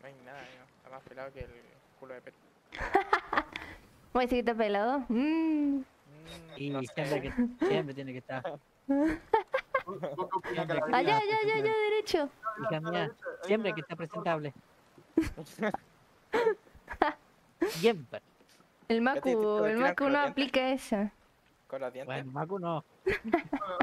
No hay nada. Está más pelado que el culo de pet. Voy a pelado. Mm. Y mm, no sé. siempre, que, siempre tiene que estar. Allá, Allá, allá, allá, derecho. Hija mía, siempre que está presentable. Siempre. El Macu, el Macu no aplica esa. Con los dientes. Bueno, Macu no.